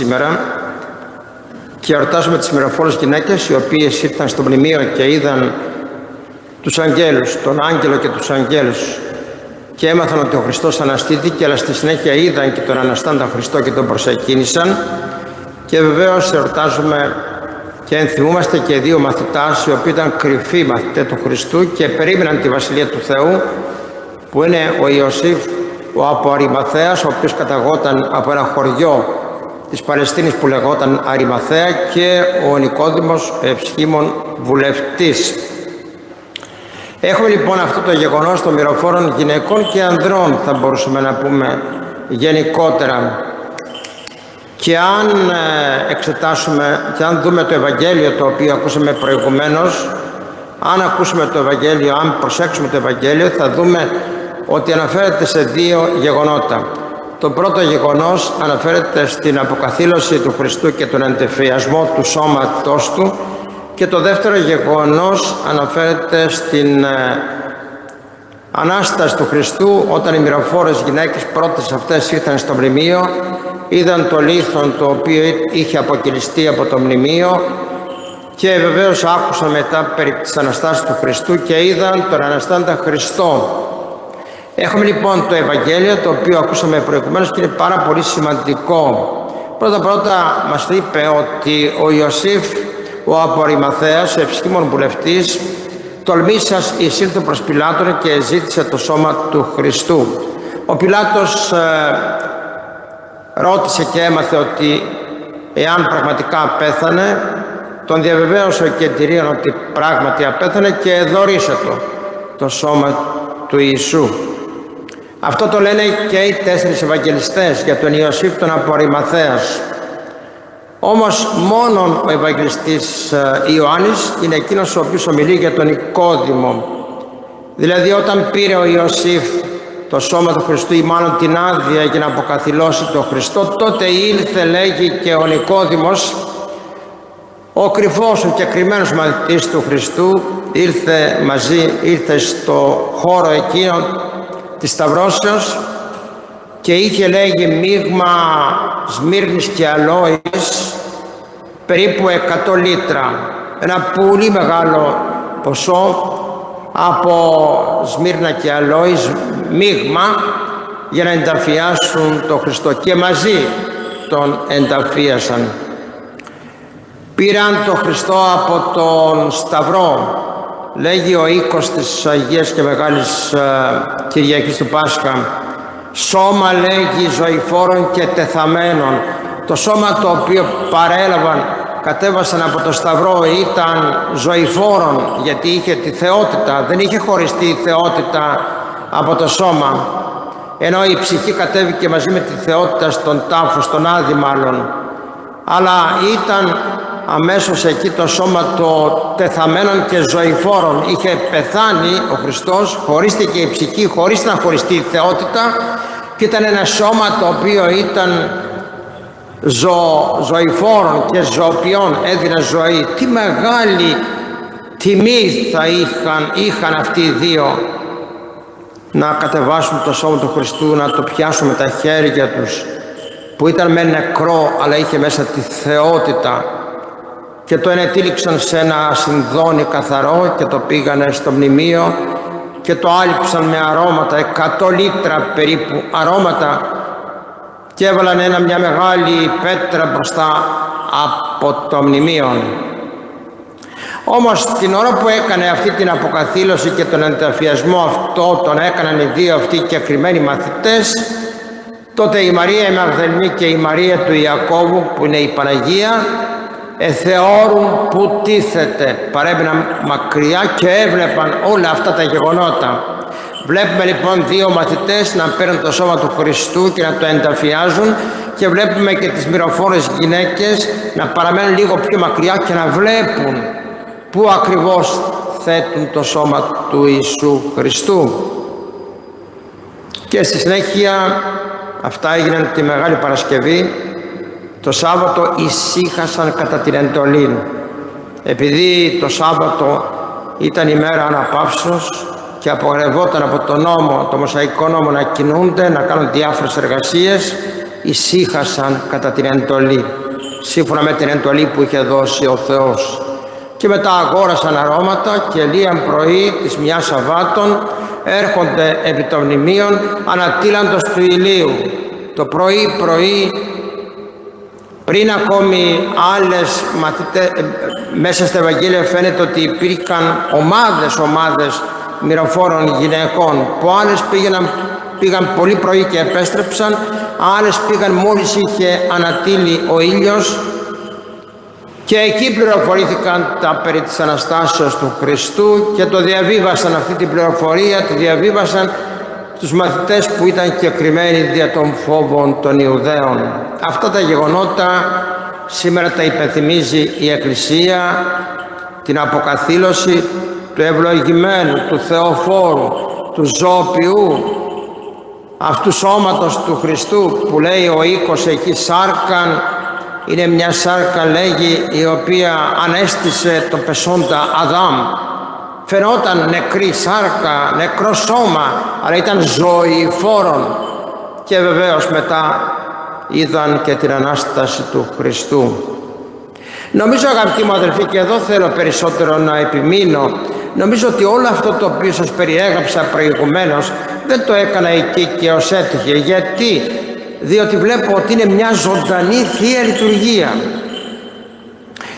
σήμερα και εορτάζουμε τις μυροφόρες γυναίκες οι οποίες ήρθαν στο μνημείο και είδαν τους αγγέλους, τον άγγελο και τους αγγέλους και έμαθαν ότι ο Χριστός αναστήθηκε αλλά στη συνέχεια είδαν και τον Αναστάντα Χριστό και τον προσεκίνησαν. Και βεβαίως εορτάζουμε και ενθυμούμαστε και δύο μαθητάς οι οποίοι ήταν κρυφοί μαθητές του Χριστού και περίμεναν τη Βασιλεία του Θεού που είναι ο Ιωσήφ ο από Αρημαθέας, ο οποίος καταγόταν από ένα χωριό της Παλαιστίνης που λεγόταν Αρημαθέα και ο Νικόδημος Ευσχήμων βουλευτής. Έχουμε λοιπόν αυτό το γεγονός των μυροφόρων γυναικών και ανδρών θα μπορούσαμε να πούμε γενικότερα. Και αν ε, εξετάσουμε και αν δούμε το Ευαγγέλιο το οποίο ακούσαμε προηγουμένως, αν ακούσουμε το Ευαγγέλιο, αν προσέξουμε το Ευαγγέλιο θα δούμε ότι αναφέρεται σε δύο γεγονότα. Το πρώτο γεγονός αναφέρεται στην αποκαθήλωση του Χριστού και τον εντεφιασμό του σώματός Του και το δεύτερο γεγονός αναφέρεται στην ε, Ανάσταση του Χριστού όταν οι μυροφόρες γυναίκες πρώτες αυτές ήρθαν στο μνημείο είδαν το λίθον το οποίο είχε αποκυλιστεί από το μνημείο και βεβαίως άκουσαν μετά περί της Αναστάσης του Χριστού και είδαν τον Αναστάντα Χριστό Έχουμε λοιπόν το Ευαγγέλιο το οποίο ακούσαμε προηγουμένως και είναι πάρα πολύ σημαντικό. Πρώτα πρώτα μας είπε ότι ο Ιωσήφ ο Απορριμαθέας, ο ευσκήμων βουλευτής τολμήσας εισήλθε προς Πιλάτον και ζήτησε το σώμα του Χριστού. Ο Πιλάτος ε, ρώτησε και έμαθε ότι εάν πραγματικά πέθανε τον διαβεβαίωσε ο κεντηρίων ότι πράγματι απέθανε και δωρίσε το, το σώμα του Ιησού. Αυτό το λένε και οι τέσσερις Ευαγγελιστές για τον Ιωσήφ τον Απορριμαθέας. Όμως μόνον ο Ευαγγελιστής ε, Ιωάννης είναι εκείνος ο οποίος ομιλεί για τον Οικόδημο. Δηλαδή όταν πήρε ο Ιωσήφ το σώμα του Χριστού ή μάλλον την άδεια για να αποκαθιλώσει τον Χριστό τότε ήλθε λέγει και ο Νικόδημος ο κρυφός, ο κεκριμένος μαθητής του Χριστού ήρθε μαζί, ήρθε στο χώρο εκείνο της Σταυρώσεως και είχε λέγει μείγμα σμύρνης και αλόης περίπου 100 λίτρα. Ένα πολύ μεγάλο ποσό από σμύρνα και αλόης μείγμα για να ενταφιάσουν τον Χριστό. Και μαζί τον ενταφίασαν. Πήραν τον Χριστό από τον Σταυρό λέγει ο οίκος της Αγίας και Μεγάλης ε, Κυριακής του Πάσχα σώμα λέγει ζωηφόρων και τεθαμένων. Το σώμα το οποίο παρέλαβαν κατέβασαν από το Σταυρό ήταν ζωηφόρων γιατί είχε τη θεότητα δεν είχε χωριστεί η θεότητα από το σώμα. Ενώ η ψυχή κατέβηκε μαζί με τη θεότητα στον τάφο, στον άδη μάλλον. Αλλά ήταν αμέσως εκεί το σώμα των τεθαμένων και ζωηφόρων. Είχε πεθάνει ο Χριστός, χωρίστηκε η ψυχή χωρίς να χωριστεί η θεότητα και ήταν ένα σώμα το οποίο ήταν ζω, ζωηφόρων και ζωοποιών, έδινε ζωή. Τι μεγάλη τιμή θα είχαν, είχαν αυτοί οι δύο να κατεβάσουν το σώμα του Χριστού, να το πιάσουν με τα χέρια τους που ήταν με νεκρό αλλά είχε μέσα τη θεότητα και το ενετύλιξαν σε ένα συνδόνι καθαρό και το πήγανε στο μνημείο και το άλυψαν με αρώματα, 100 λίτρα περίπου αρώματα και έβαλαν ένα, μια μεγάλη πέτρα μπροστά από το μνημείο. Όμως την ώρα που έκανε αυτή την αποκαθήλωση και τον ενταφιασμό αυτό τον έκαναν οι δύο αυτοί και ακριμένοι μαθητές τότε η Μαρία η Μαγδαληνή και η Μαρία του Ιακώβου που είναι η Παναγία εθεώρουν που τίθεται. Παρέμειναν μακριά και έβλεπαν όλα αυτά τα γεγονότα. Βλέπουμε λοιπόν δύο μαθητές να παίρνουν το σώμα του Χριστού και να το ενταφιάζουν και βλέπουμε και τις μυροφόρες γυναίκες να παραμένουν λίγο πιο μακριά και να βλέπουν πού ακριβώς θέτουν το σώμα του Ιησού Χριστού. Και στη συνέχεια αυτά έγιναν τη Μεγάλη Παρασκευή το Σάββατο ησύχασαν κατά την εντολή. Επειδή το Σάββατο ήταν η μέρα αναπαύσεως και απογρευόταν από τον νόμο, το Μοσαϊκό νόμο να κινούνται, να κάνουν διάφορες εργασίες, ησύχασαν κατά την εντολή, σύμφωνα με την εντολή που είχε δώσει ο Θεός. Και μετά αγόρασαν αρώματα και λίαν πρωί της μιας Σαββάτων έρχονται επί των μνημείων ανατήλαντος του ηλίου. Το πρωί πρωί πριν ακόμη άλλες μαθητές, μέσα στα Ευαγγέλια φαίνεται ότι υπήρχαν ομάδες, ομάδες μυροφόρων γυναικών που άλλες πήγαιναν, πήγαν πολύ πρωί και επέστρεψαν, άλλες πήγαν μόλις είχε ανατείλει ο ήλιος και εκεί πληροφορήθηκαν τα περί της Αναστάσεως του Χριστού και το διαβίβασαν αυτή την πληροφορία, τη διαβίβασαν τους μαθητές που ήταν και κρυμμένοι δια των φόβων των Ιουδαίων. Αυτά τα γεγονότα σήμερα τα υπενθυμίζει η Εκκλησία, την αποκαθήλωση του ευλογημένου, του Θεοφόρου, του Ζώπιου, αυτού σώματος του Χριστού που λέει ο οίκος εκεί σάρκαν, είναι μια σάρκα λέγει η οποία ανέστησε το πεσόντα Αδάμ φαινόταν νεκρή σάρκα, νεκρό σώμα, αλλά ήταν ζωή φόρων. Και βεβαίως μετά είδαν και την Ανάσταση του Χριστού. Νομίζω αγαπητοί μου αδελφοί και εδώ θέλω περισσότερο να επιμείνω Νομίζω ότι όλο αυτό το οποίο σας περιέγραψα προηγουμένως δεν το έκανα εκεί και ως έτυχε. Γιατί; Διότι βλέπω ότι είναι μια ζωντανή Θεία Λειτουργία.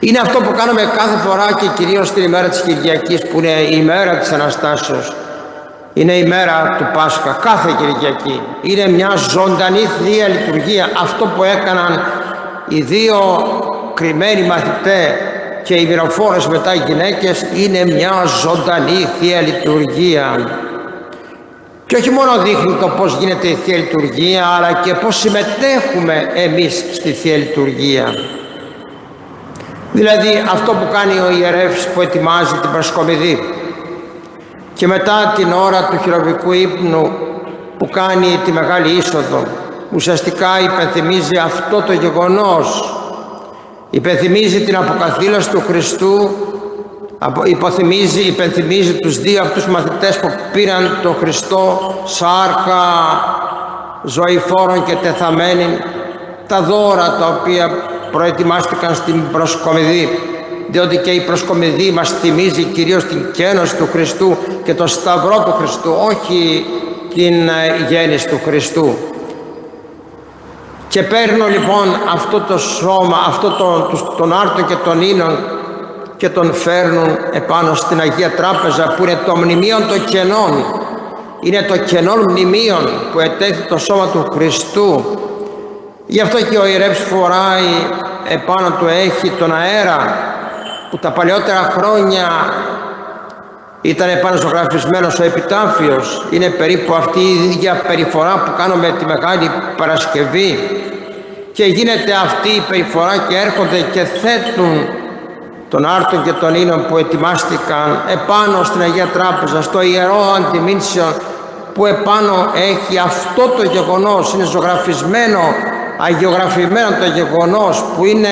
Είναι αυτό που κάνουμε κάθε φορά και κυρίως την ημέρα της Κυριακής που είναι η ημέρα της Αναστάσεως. Είναι η μέρα του Πάσχα, κάθε Κυριακή. Είναι μια ζωντανή Θεία Λειτουργία. Αυτό που έκαναν οι δύο κρυμμένοι μαθητές και οι μυροφόρες μετά οι γυναίκες είναι μια ζωντανή Θεία Λειτουργία. Και όχι μόνο δείχνει το πώς γίνεται η Θεία Λειτουργία, αλλά και πώς συμμετέχουμε εμείς στη Θεία Λειτουργία. Δηλαδή αυτό που κάνει ο ιερεύς που ετοιμάζει την προσκομιδή και μετά την ώρα του χειροβικού ύπνου που κάνει τη μεγάλη είσοδο ουσιαστικά υπενθυμίζει αυτό το γεγονός. Υπενθυμίζει την αποκαθήλωση του Χριστού υποθυμίζει, υπενθυμίζει τους δύο αυτούς μαθητές που πήραν τον Χριστό σάρκα ζωηφόρων και τεθαμένη τα δώρα τα οποία προετοιμάστηκαν στην προσκομιδή διότι και η προσκομιδή μας θυμίζει κυρίως την κένωση του Χριστού και το σταυρό του Χριστού όχι την ε, γέννηση του Χριστού και παίρνω λοιπόν αυτό το σώμα, αυτό το, τον άρτο και τον ίνον και τον φέρνουν επάνω στην Αγία Τράπεζα που είναι το μνημείο των κενών. Είναι το κενόν μνημείο που ετέθη το σώμα του Χριστού. Γι' αυτό και ο ιερεύς φοράει επάνω του έχει τον αέρα που τα παλιότερα χρόνια ήταν επάνω ζωγραφισμένος ο επιτάφιος. Είναι περίπου αυτή η ίδια περιφορά που κάνουμε τη Μεγάλη Παρασκευή και γίνεται αυτή η περιφορά και έρχονται και θέτουν τον άρτον και τον ίνων που ετοιμάστηκαν επάνω στην Αγία Τράπεζα, στο Ιερό Αντιμήνσιο που επάνω έχει αυτό το γεγονός, είναι ζωγραφισμένο, αγιογραφημένο το γεγονός που είναι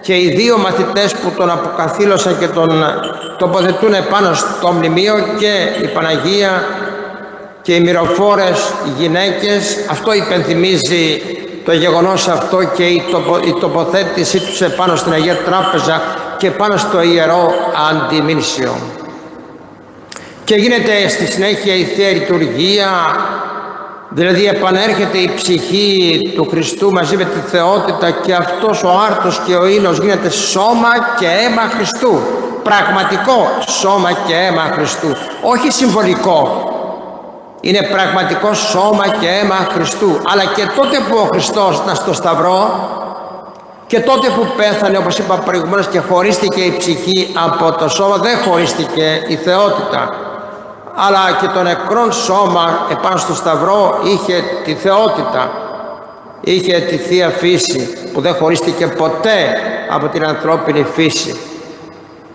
και οι δύο μαθητές που τον αποκαθήλωσαν και τον τοποθετούν επάνω στο μνημείο και η Παναγία και οι μυροφόρες οι γυναίκες αυτό υπενθυμίζει το γεγονός αυτό και η, η τοποθέτησή τους επάνω στην Αγία Τράπεζα και πάνω στο Ιερό Αντιμήνσιο. Και γίνεται στη συνέχεια η Θεία Λειτουργία Δηλαδή επανέρχεται η ψυχή του Χριστού μαζί με τη θεότητα και αυτός ο άρτος και ο ίνος γίνεται σώμα και αίμα Χριστού. Πραγματικό σώμα και αίμα Χριστού. Όχι συμβολικό. Είναι πραγματικό σώμα και αίμα Χριστού. Αλλά και τότε που ο Χριστός ήταν στο Σταυρό και τότε που πέθανε όπως είπα προηγουμένως και χωρίστηκε η ψυχή από το σώμα δεν χωρίστηκε η θεότητα αλλά και το νεκρόν σώμα επάνω στο σταυρό είχε τη θεότητα, είχε τη Θεία Φύση που δεν χωρίστηκε ποτέ από την ανθρώπινη φύση.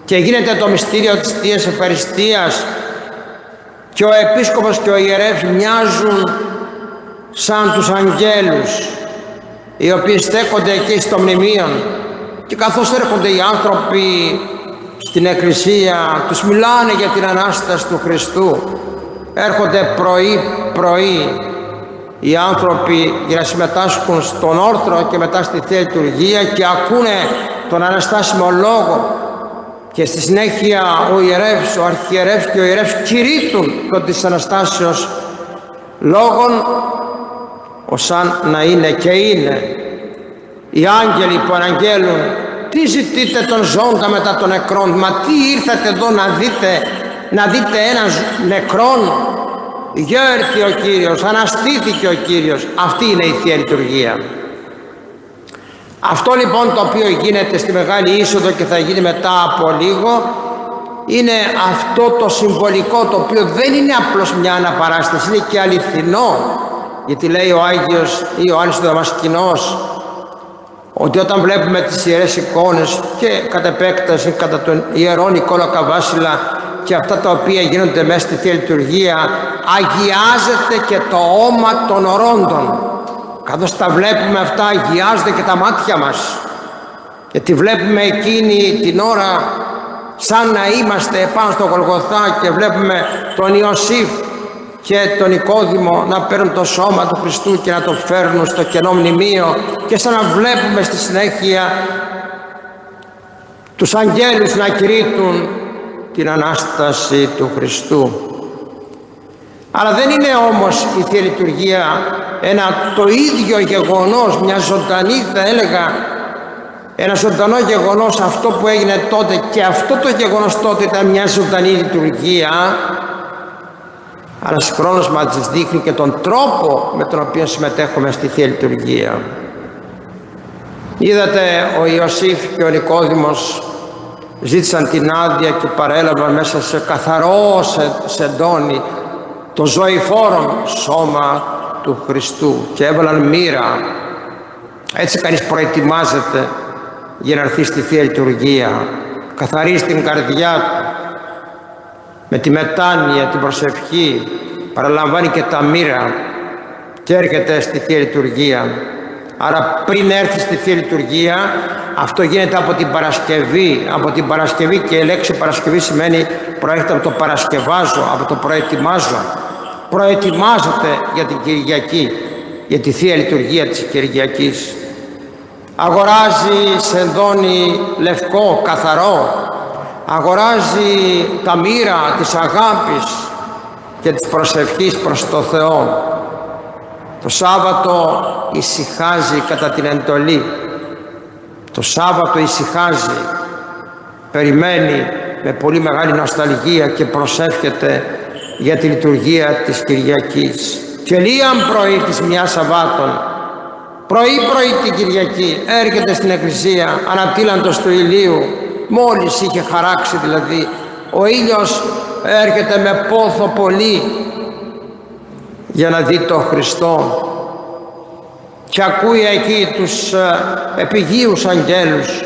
Και γίνεται το μυστήριο της Θείας Ευχαριστίας και ο Επίσκοπος και ο Ιερεύς μοιάζουν σαν τους αγγέλους οι οποίοι στέκονται εκεί στο μνημείο και καθώς έρχονται οι άνθρωποι στην Εκκλησία, τους μιλάνε για την Ανάσταση του Χριστού. Έρχονται πρωί πρωί οι άνθρωποι για να συμμετάσχουν στον όρθρο και μετά στη Θεία Λειτουργία και ακούνε τον Αναστάσιμο Λόγο και στη συνέχεια ο ιερεύς, ο αρχιερεύς και ο ιερεύς κηρύττουν το της Αναστάσεως λόγων σαν να είναι και είναι οι άγγελοι που αναγγέλουν τι ζητείτε τον ζώντα μετά των νεκρών μα τι ήρθατε εδώ να δείτε να δείτε έναν νεκρόν; Γέρθη ο Κύριος αναστήθηκε ο Κύριος. Αυτή είναι η Θεία Λειτουργία. Αυτό λοιπόν το οποίο γίνεται στη Μεγάλη Είσοδο και θα γίνει μετά από λίγο είναι αυτό το συμβολικό το οποίο δεν είναι απλώς μια αναπαράσταση είναι και αληθινό. Γιατί λέει ο Άγιος Ιωάννης ο Δαμασκηνός ότι όταν βλέπουμε τις ιερές εικόνες και κατ' επέκταση κατά τον ιερόν εικόνα Καβάσιλα και αυτά τα οποία γίνονται μέσα στη Θεία Λειτουργία αγιάζεται και το όμα των ορόντων. Καθώς τα βλέπουμε αυτά αγιάζεται και τα μάτια μας. Γιατί βλέπουμε εκείνη την ώρα σαν να είμαστε πάνω στο Γολγοθά και βλέπουμε τον Ιωσήφ και τον Νικόδημο να παίρνουν το σώμα του Χριστού και να το φέρνουν στο κενό μνημείο και σαν να βλέπουμε στη συνέχεια τους αγγέλους να κηρύττουν την Ανάσταση του Χριστού. Αλλά δεν είναι όμως η Θεία Λειτουργία ένα το ίδιο γεγονός, μια ζωντανή θα έλεγα ένα ζωντανό γεγονός αυτό που έγινε τότε και αυτό το γεγονός τότε ήταν μια ζωντανή λειτουργία αλλά συγχρόνως μας δείχνει και τον τρόπο με τον οποίο συμμετέχουμε στη Θεία Λειτουργία. Είδατε ο Ιωσήφ και ο Νικόδημος ζήτησαν την άδεια και παρέλαβαν μέσα σε καθαρό σεντόνι το ζωηφόρο σώμα του Χριστού και έβαλαν μοίρα. Έτσι κανείς προετοιμάζεται για να έρθει στη Θεία Λειτουργία. Καθαρίζει την καρδιά του με τη μετάνοια, την προσευχή, παραλαμβάνει και τα μοίρα και έρχεται στη Θεία Λειτουργία. Άρα πριν έρθει στη Θεία Λειτουργία αυτό γίνεται από την Παρασκευή. Από την Παρασκευή και η λέξη Παρασκευή σημαίνει προέρχεται από το παρασκευάζω, από το προετοιμάζω. Προετοιμάζεται για την Κυριακή, για τη Θεία Λειτουργία της Κυριακής. Αγοράζει σεντόνι λευκό, καθαρό, αγοράζει τα μοίρα της αγάπης και της προσευχής προς το Θεό. Το Σάββατο ησυχάζει κατά την εντολή. Το Σάββατο ησυχάζει, περιμένει με πολύ μεγάλη νοσταλγία και προσεύχεται για τη λειτουργία της Κυριακής. Και λίγαν πρωί της μιας Σαββάτων, πρωί πρωί την Κυριακή, έρχεται στην Εκκλησία ανατήλαντος του ηλίου μόλις είχε χαράξει δηλαδή. Ο ήλιος έρχεται με πόθο πολύ για να δει τον Χριστό. Και ακούει εκεί τους ε, επιγείους αγγέλους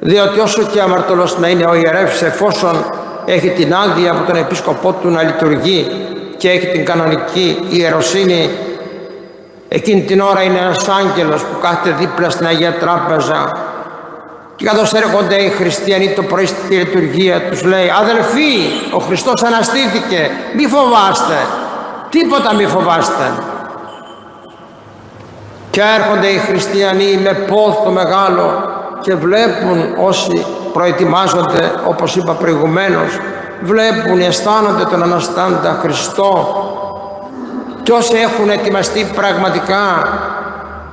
διότι όσο και αμαρτωλός να είναι ο ιερεύς εφόσον έχει την άδεια από τον επίσκοπό του να λειτουργεί και έχει την κανονική ιεροσύνη εκείνη την ώρα είναι ένας άγγελος που κάθεται δίπλα στην Αγία Τράπεζα και καθώς έρχονται οι χριστιανοί το πρωί στη λειτουργία τους λέει «Αδελφοί, ο Χριστός αναστήθηκε, μη φοβάστε, τίποτα μη φοβάστε». Και έρχονται οι χριστιανοί με πόθο μεγάλο και βλέπουν όσοι προετοιμάζονται όπως είπα προηγουμένως βλέπουν, αισθάνονται τον Αναστάντα Χριστό και όσοι έχουν ετοιμαστεί πραγματικά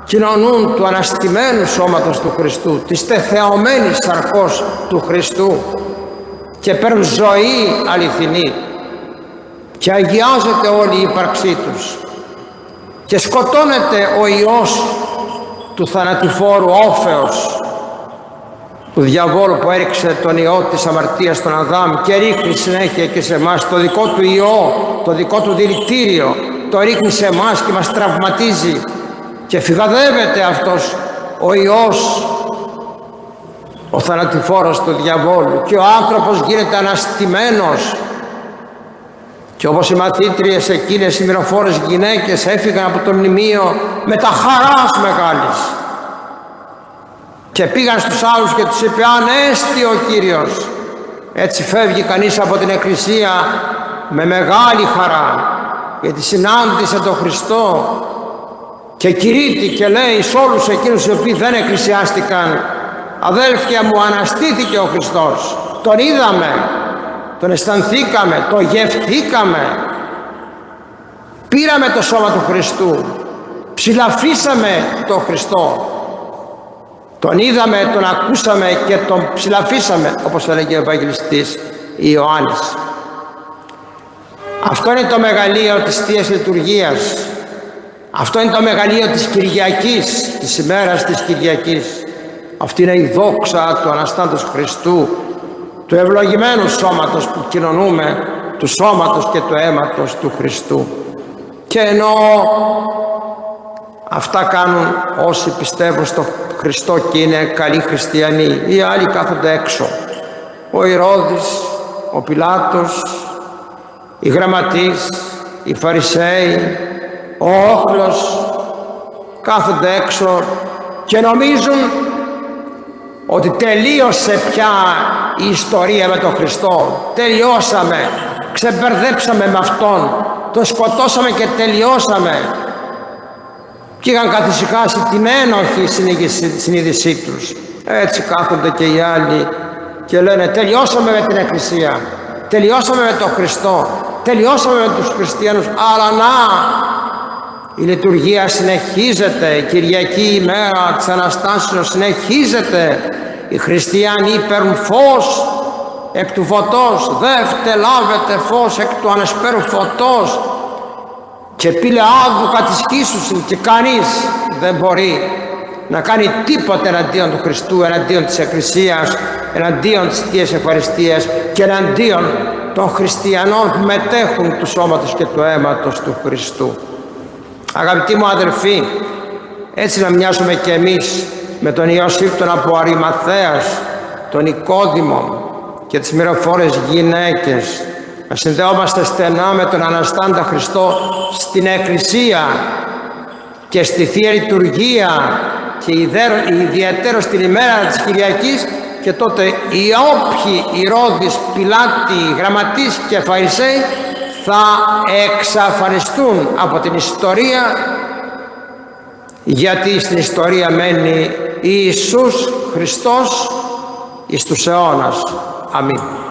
κοινωνούν του αναστημένου σώματος του Χριστού, της τεθεωμένης σαρκός του Χριστού και παίρνουν ζωή αληθινή και αγιάζεται όλη η ύπαρξή τους και σκοτώνεται ο Υιός του θανατηφόρου όφεως του διαβόλου που έριξε τον Υιό της αμαρτίας στον Αδάμ και ρίχνει συνέχεια και σε εμάς το δικό του Υιό, το δικό του δηλητήριο το ρίχνει σε εμάς και μας τραυματίζει και φυγαδεύεται αυτός ο Υιός ο θανατηφόρος του διαβόλου. Και ο άνθρωπος γίνεται αναστημένος. Και όπως οι μαθήτριες εκείνες οι μυροφόρες γυναίκες έφυγαν από το μνημείο με τα χαράς μεγάλης. Και πήγαν στους άλλους και τους είπε ανέστη ο Κύριος έτσι φεύγει κανείς από την εκκλησία με μεγάλη χαρά γιατί συνάντησε τον Χριστό και κηρύττει και λέει σε όλους εκείνους οι οποίοι δεν εκκλησιάστηκαν αδέλφια μου αναστήθηκε ο Χριστός. Τον είδαμε τον αισθανθήκαμε τον γευθήκαμε πήραμε το σώμα του Χριστού ψηλαφίσαμε τον Χριστό. Τον είδαμε, τον ακούσαμε και τον ψηλαφίσαμε όπως έλεγε ο Ευαγγελιστής Ιωάννης αυτό είναι το μεγαλείο της Θείας Λειτουργίας αυτό είναι το μεγαλείο της Κυριακής της ημέρας της Κυριακής. Αυτή είναι η δόξα του Αναστάντος Χριστού του ευλογημένου σώματος που κοινωνούμε του σώματος και του αίματος του Χριστού. Και ενώ αυτά κάνουν όσοι πιστεύουν στο Χριστό και είναι καλοί χριστιανοί οι άλλοι κάθονται έξω. Ο Ηρώδης, ο Πιλάτος οι γραμματείς, οι Φαρισαίοι ο Όχλος κάθονται έξω και νομίζουν ότι τελείωσε πια η ιστορία με τον Χριστό. Τελειώσαμε. Ξεμπερδέψαμε με Αυτόν. Τον σκοτώσαμε και τελειώσαμε. Και είχαν καθησυχάσει την ένοχη συνείδησή τους. Έτσι κάθονται και οι άλλοι και λένε τελειώσαμε με την Εκκλησία. Τελειώσαμε με τον Χριστό. Τελειώσαμε με τους χριστιανούς. Αλλά να η λειτουργία συνεχίζεται. Η Κυριακή ημέρα της Αναστάσεως συνεχίζεται. Οι χριστιανοί παίρνουν φως εκ του φωτός. Δεύτε λάβετε φως εκ του ανεσπέρου φωτός. Και πήλε άδου κατησκήσουσιν και κανείς δεν μπορεί να κάνει τίποτε εναντίον του Χριστού, εναντίον της Εκκλησίας, εναντίον της Θείας Ευχαριστίας και εναντίον των χριστιανών που μετέχουν του σώματος και του αίματος του Χριστού. Αγαπητοί μου αδερφοί, έτσι να μοιάζουμε και εμείς με τον Ιωσήφ τον από Αρημαθέας, τον Νικόδημο και τις μυροφόρες γυναίκες. Να συνδεόμαστε στενά με τον Αναστάντα Χριστό στην Εκκλησία και στη Θεία Λειτουργία και ιδιαίτερο στην ημέρα της Κυριακής και τότε οι όποιοι Ηρώδης, Πιλάτη, Γραμματείς και Φαρισαίοι θα εξαφανιστούν από την ιστορία γιατί στην ιστορία μένει Ιησούς Χριστός εις τους αιώνας. Αμήν.